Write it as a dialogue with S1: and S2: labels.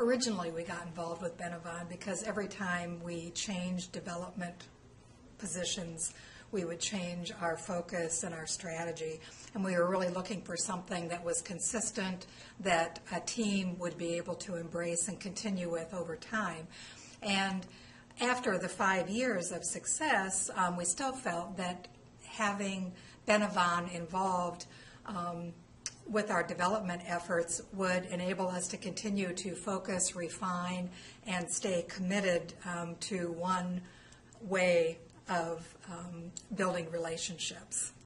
S1: originally we got involved with Benevon because every time we changed development positions, we would change our focus and our strategy. And we were really looking for something that was consistent, that a team would be able to embrace and continue with over time. And after the five years of success, um, we still felt that having Benevon involved um, with our development efforts would enable us to continue to focus, refine, and stay committed um, to one way of um, building relationships.